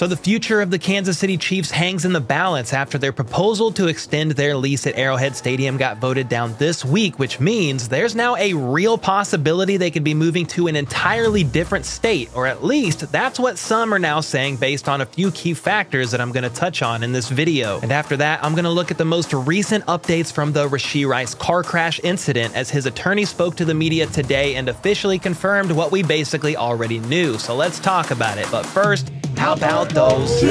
So the future of the Kansas City Chiefs hangs in the balance after their proposal to extend their lease at Arrowhead Stadium got voted down this week, which means there's now a real possibility they could be moving to an entirely different state, or at least that's what some are now saying based on a few key factors that I'm going to touch on in this video. And after that, I'm going to look at the most recent updates from the Rashee Rice car crash incident as his attorney spoke to the media today and officially confirmed what we basically already knew. So let's talk about it. But first, how about those?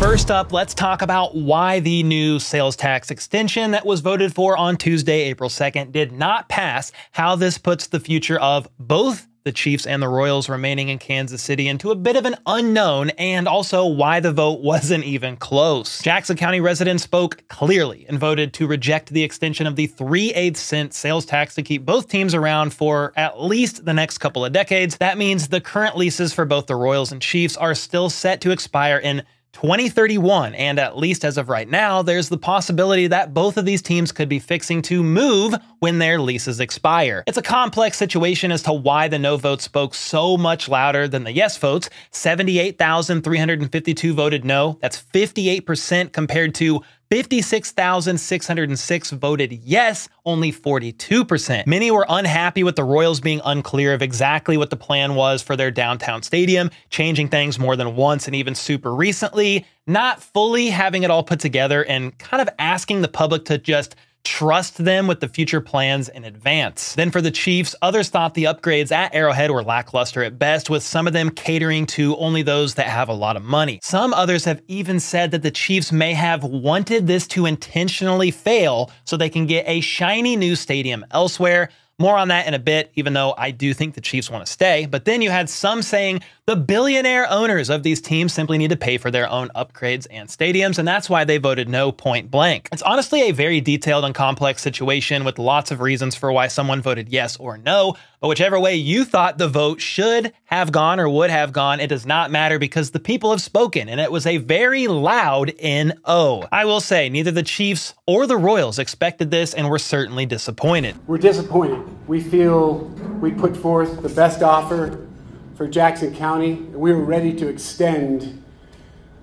First up, let's talk about why the new sales tax extension that was voted for on Tuesday, April 2nd, did not pass, how this puts the future of both the Chiefs and the Royals remaining in Kansas City into a bit of an unknown, and also why the vote wasn't even close. Jackson County residents spoke clearly and voted to reject the extension of the 3 8 cent sales tax to keep both teams around for at least the next couple of decades. That means the current leases for both the Royals and Chiefs are still set to expire in 2031, and at least as of right now, there's the possibility that both of these teams could be fixing to move when their leases expire. It's a complex situation as to why the no vote spoke so much louder than the yes votes. 78,352 voted no. That's 58% compared to 56,606 voted yes, only 42%. Many were unhappy with the Royals being unclear of exactly what the plan was for their downtown stadium, changing things more than once and even super recently, not fully having it all put together, and kind of asking the public to just trust them with the future plans in advance. Then for the Chiefs, others thought the upgrades at Arrowhead were lackluster at best, with some of them catering to only those that have a lot of money. Some others have even said that the Chiefs may have wanted this to intentionally fail so they can get a shiny new stadium elsewhere, more on that in a bit, even though I do think the Chiefs want to stay. But then you had some saying the billionaire owners of these teams simply need to pay for their own upgrades and stadiums, and that's why they voted no point blank. It's honestly a very detailed and complex situation with lots of reasons for why someone voted yes or no, but whichever way you thought the vote should have gone or would have gone, it does not matter because the people have spoken, and it was a very loud NO. I will say, neither the Chiefs or the Royals expected this and were certainly disappointed. We're disappointed. We feel we put forth the best offer for Jackson County, and we were ready to extend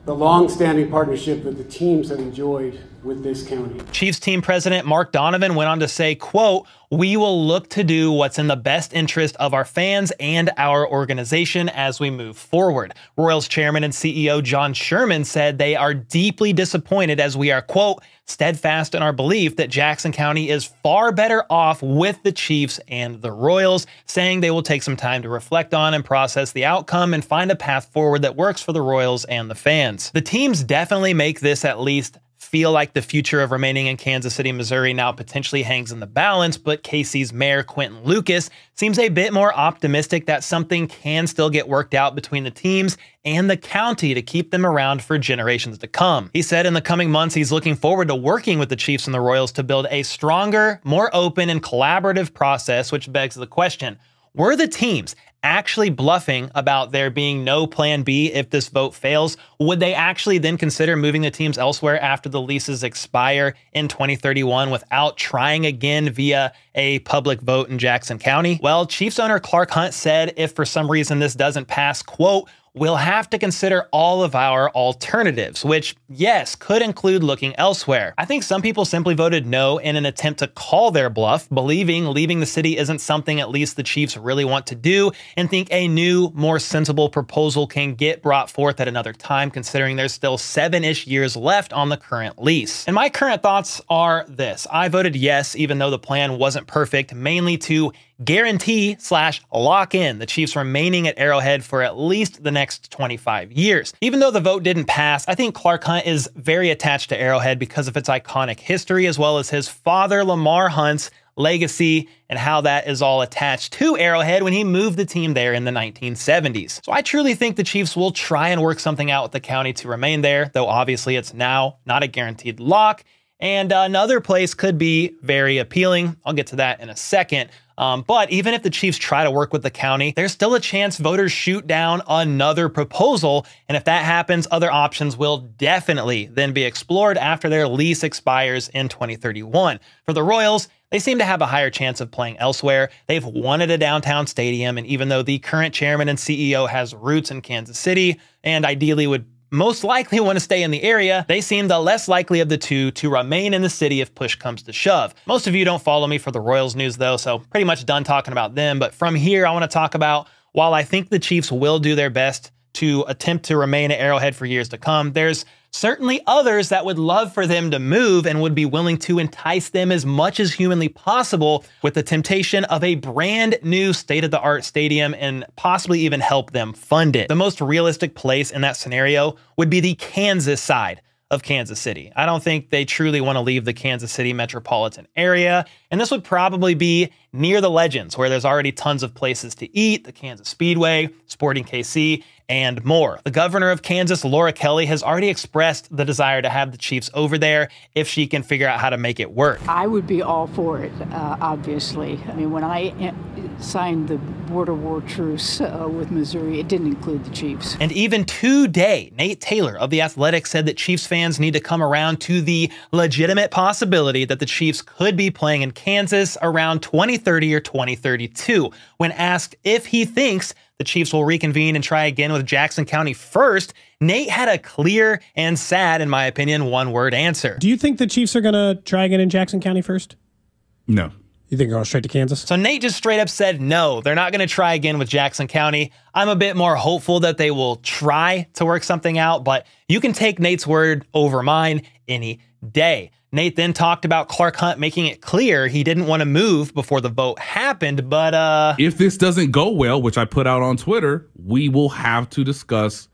the long-standing partnership that the teams have enjoyed with this county. Chiefs team president Mark Donovan went on to say, quote, we will look to do what's in the best interest of our fans and our organization as we move forward. Royals chairman and CEO John Sherman said they are deeply disappointed as we are, quote, steadfast in our belief that Jackson County is far better off with the Chiefs and the Royals, saying they will take some time to reflect on and process the outcome and find a path forward that works for the Royals and the fans. The teams definitely make this at least feel like the future of remaining in Kansas City, Missouri now potentially hangs in the balance, but KC's mayor, Quinton Lucas, seems a bit more optimistic that something can still get worked out between the teams and the county to keep them around for generations to come. He said in the coming months he's looking forward to working with the Chiefs and the Royals to build a stronger, more open, and collaborative process, which begs the question were the teams actually bluffing about there being no plan B if this vote fails? Would they actually then consider moving the teams elsewhere after the leases expire in 2031 without trying again via a public vote in Jackson County? Well, Chiefs owner Clark Hunt said if for some reason this doesn't pass, quote, we'll have to consider all of our alternatives, which, yes, could include looking elsewhere. I think some people simply voted no in an attempt to call their bluff, believing leaving the city isn't something at least the Chiefs really want to do, and think a new, more sensible proposal can get brought forth at another time, considering there's still seven ish years left on the current lease. And my current thoughts are this I voted yes, even though the plan wasn't perfect, mainly to guarantee slash lock in the Chiefs remaining at Arrowhead for at least the next 25 years. Even though the vote didn't pass, I think Clark Hunt is very attached to Arrowhead because of its iconic history as well as his father Lamar Hunt's legacy and how that is all attached to Arrowhead when he moved the team there in the 1970s. So I truly think the Chiefs will try and work something out with the county to remain there, though obviously it's now not a guaranteed lock. And another place could be very appealing. I'll get to that in a second. Um, but even if the Chiefs try to work with the county, there's still a chance voters shoot down another proposal. And if that happens, other options will definitely then be explored after their lease expires in 2031. For the Royals, they seem to have a higher chance of playing elsewhere. They've wanted a downtown stadium, and even though the current chairman and CEO has roots in Kansas City and ideally would most likely want to stay in the area, they seem the less likely of the two to remain in the city if push comes to shove. Most of you don't follow me for the Royals news though, so pretty much done talking about them. But from here, I want to talk about while I think the Chiefs will do their best to attempt to remain at Arrowhead for years to come, there's certainly others that would love for them to move and would be willing to entice them as much as humanly possible with the temptation of a brand new state of the art stadium and possibly even help them fund it. The most realistic place in that scenario would be the Kansas side of Kansas City. I don't think they truly want to leave the Kansas City metropolitan area. And this would probably be near the Legends, where there's already tons of places to eat, the Kansas Speedway, Sporting KC, and more. The governor of Kansas, Laura Kelly, has already expressed the desire to have the Chiefs over there if she can figure out how to make it work. I would be all for it, uh, obviously. I mean, when I eh, signed the border war truce uh, with Missouri, it didn't include the Chiefs. And even today, Nate Taylor of The Athletic said that Chiefs fans need to come around to the legitimate possibility that the Chiefs could be playing in Kansas around 2030 or 2032. When asked if he thinks the Chiefs will reconvene and try again with Jackson County first. Nate had a clear and sad, in my opinion, one word answer. Do you think the Chiefs are going to try again in Jackson County first? No. You think they're going straight to Kansas? So Nate just straight up said no, they're not going to try again with Jackson County. I'm a bit more hopeful that they will try to work something out, but you can take Nate's word over mine any day. Nate then talked about Clark Hunt making it clear he didn't want to move before the vote happened, but uh if this doesn't go well, which I put out on Twitter, we will have to discuss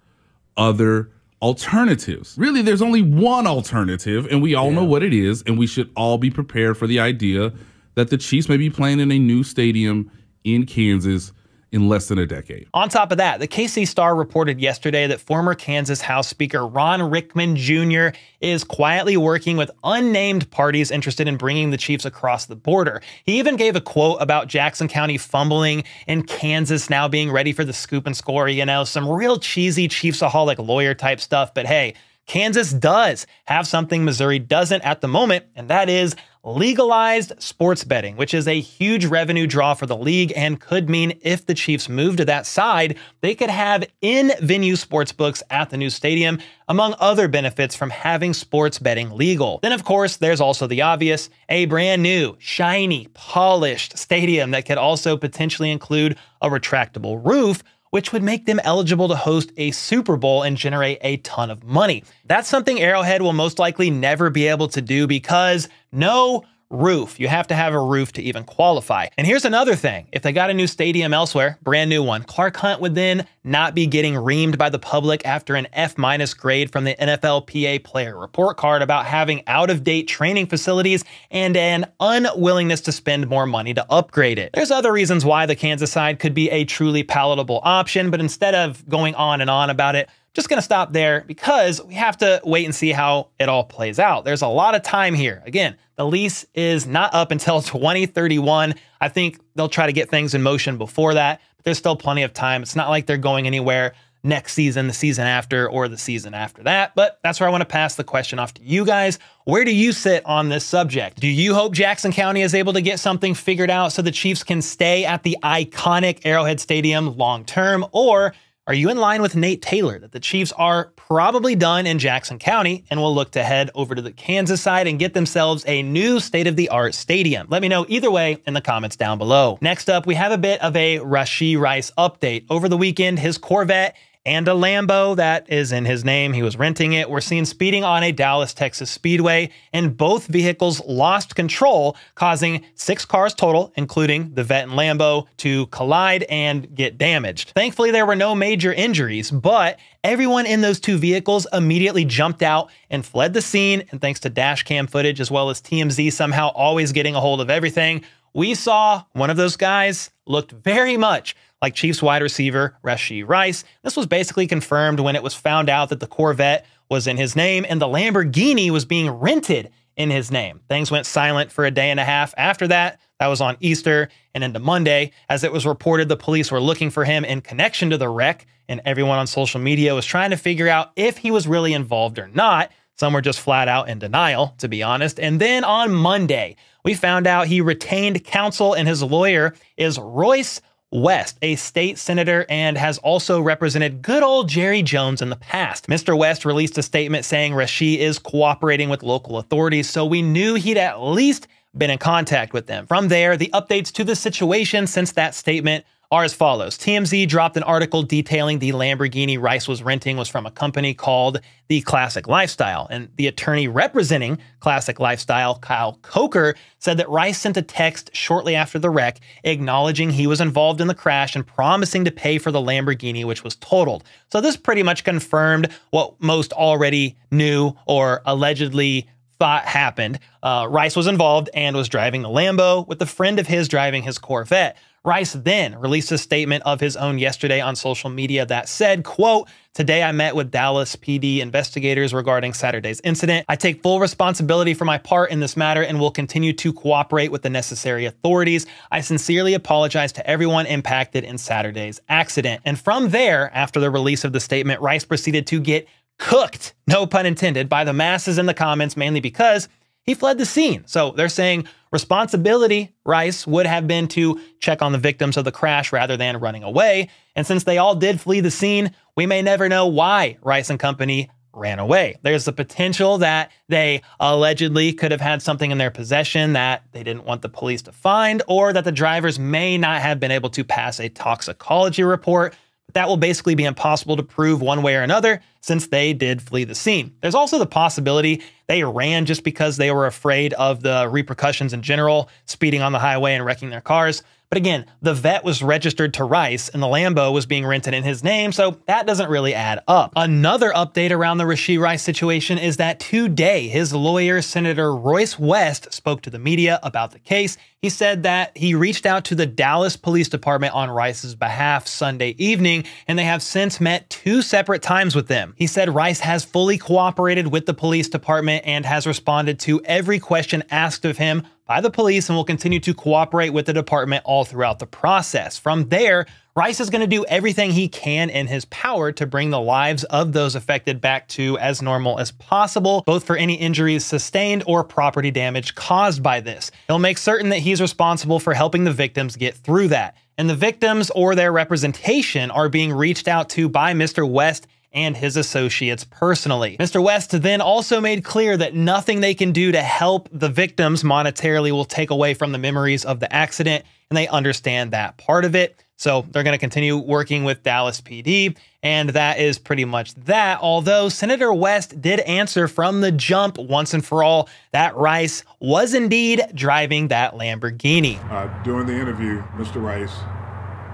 other alternatives. Really, there's only one alternative, and we all yeah. know what it is, and we should all be prepared for the idea that the Chiefs may be playing in a new stadium in Kansas in less than a decade. On top of that, the KC Star reported yesterday that former Kansas House Speaker Ron Ryckman Jr. is quietly working with unnamed parties interested in bringing the Chiefs across the border. He even gave a quote about Jackson County fumbling and Kansas now being ready for the scoop and score, you know, some real cheesy Chiefsaholic lawyer type stuff, but hey, Kansas does have something Missouri doesn't at the moment, and that is legalized sports betting, which is a huge revenue draw for the league and could mean if the Chiefs move to that side, they could have in venue sports books at the new stadium, among other benefits from having sports betting legal. Then, of course, there's also the obvious a brand new, shiny, polished stadium that could also potentially include a retractable roof which would make them eligible to host a Super Bowl and generate a ton of money. That's something Arrowhead will most likely never be able to do because no roof. You have to have a roof to even qualify. And here's another thing. If they got a new stadium elsewhere, brand new one, Clark Hunt would then not be getting reamed by the public after an F minus grade from the NFLPA player report card about having out of date training facilities and an unwillingness to spend more money to upgrade it. There's other reasons why the Kansas side could be a truly palatable option, but instead of going on and on about it, just going to stop there because we have to wait and see how it all plays out. There's a lot of time here. Again, the lease is not up until 2031. I think they'll try to get things in motion before that, but there's still plenty of time. It's not like they're going anywhere next season, the season after, or the season after that. But that's where I want to pass the question off to you guys. Where do you sit on this subject? Do you hope Jackson County is able to get something figured out so the Chiefs can stay at the iconic Arrowhead Stadium long term? Or are you in line with Nate Taylor that the Chiefs are probably done in Jackson County and will look to head over to the Kansas side and get themselves a new state of the art stadium? Let me know either way in the comments down below. Next up, we have a bit of a Rashee Rice update. Over the weekend, his Corvette and a Lambo that is in his name. He was renting it. We're seen speeding on a Dallas, Texas speedway, and both vehicles lost control, causing six cars total, including the Vet and Lambo, to collide and get damaged. Thankfully, there were no major injuries, but everyone in those two vehicles immediately jumped out and fled the scene. And thanks to dash cam footage, as well as TMZ somehow always getting a hold of everything, we saw one of those guys looked very much like Chiefs wide receiver Rashee Rice. This was basically confirmed when it was found out that the Corvette was in his name and the Lamborghini was being rented in his name. Things went silent for a day and a half after that. That was on Easter and into Monday, as it was reported the police were looking for him in connection to the wreck, and everyone on social media was trying to figure out if he was really involved or not. Some were just flat out in denial, to be honest. And then on Monday, we found out he retained counsel and his lawyer is Royce West, a state senator, and has also represented good old Jerry Jones in the past. Mr. West released a statement saying Rashee is cooperating with local authorities, so we knew he'd at least been in contact with them. From there, the updates to the situation since that statement are as follows. TMZ dropped an article detailing the Lamborghini Rice was renting was from a company called The Classic Lifestyle. And the attorney representing Classic Lifestyle, Kyle Coker, said that Rice sent a text shortly after the wreck acknowledging he was involved in the crash and promising to pay for the Lamborghini, which was totaled. So this pretty much confirmed what most already knew or allegedly thought happened. Uh, Rice was involved and was driving the Lambo with a friend of his driving his Corvette. Rice then released a statement of his own yesterday on social media that said, quote, Today I met with Dallas PD investigators regarding Saturday's incident. I take full responsibility for my part in this matter and will continue to cooperate with the necessary authorities. I sincerely apologize to everyone impacted in Saturday's accident. And from there, after the release of the statement, Rice proceeded to get cooked, no pun intended, by the masses in the comments, mainly because he fled the scene. So they're saying responsibility, Rice, would have been to check on the victims of the crash rather than running away. And since they all did flee the scene, we may never know why Rice and company ran away. There's the potential that they allegedly could have had something in their possession that they didn't want the police to find, or that the drivers may not have been able to pass a toxicology report that will basically be impossible to prove one way or another since they did flee the scene. There's also the possibility they ran just because they were afraid of the repercussions in general, speeding on the highway and wrecking their cars. But again, the vet was registered to Rice and the Lambo was being rented in his name, so that doesn't really add up. Another update around the Rashee Rice situation is that today his lawyer, Senator Royce West, spoke to the media about the case. He said that he reached out to the Dallas Police Department on Rice's behalf Sunday evening, and they have since met two separate times with them. He said Rice has fully cooperated with the police department and has responded to every question asked of him by the police and will continue to cooperate with the department all throughout the process. From there, Rice is going to do everything he can in his power to bring the lives of those affected back to as normal as possible, both for any injuries sustained or property damage caused by this. He'll make certain that he's responsible for helping the victims get through that. And the victims or their representation are being reached out to by Mr. West and his associates personally. Mr. West then also made clear that nothing they can do to help the victims monetarily will take away from the memories of the accident, and they understand that part of it. So they're going to continue working with Dallas PD, and that is pretty much that. Although Senator West did answer from the jump once and for all that Rice was indeed driving that Lamborghini. Uh, during the interview, Mr. Rice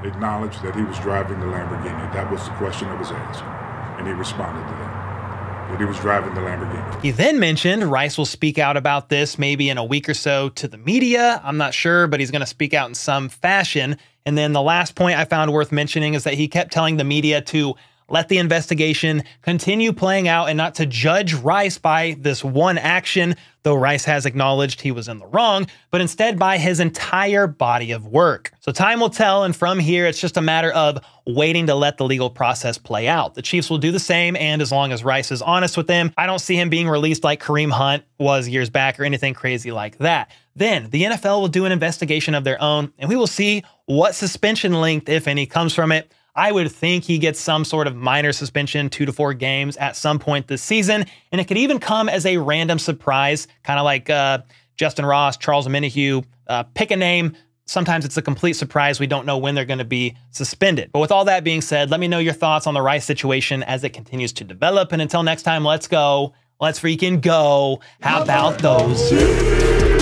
acknowledged that he was driving the Lamborghini. That was the question that was asked and he responded to that. That he was driving the Lamborghini. He then mentioned Rice will speak out about this maybe in a week or so to the media. I'm not sure, but he's going to speak out in some fashion. And then the last point I found worth mentioning is that he kept telling the media to let the investigation continue playing out and not to judge Rice by this one action, though Rice has acknowledged he was in the wrong, but instead by his entire body of work. So time will tell, and from here, it's just a matter of waiting to let the legal process play out. The Chiefs will do the same, and as long as Rice is honest with them, I don't see him being released like Kareem Hunt was years back or anything crazy like that. Then the NFL will do an investigation of their own, and we will see what suspension length, if any, comes from it. I would think he gets some sort of minor suspension, two to four games at some point this season. And it could even come as a random surprise, kind of like uh, Justyn Ross, Charles Omenihu. Uh, pick a name. Sometimes it's a complete surprise. We don't know when they're going to be suspended. But with all that being said, let me know your thoughts on the Rice situation as it continues to develop. And until next time, let's go. Let's freaking go. How about those?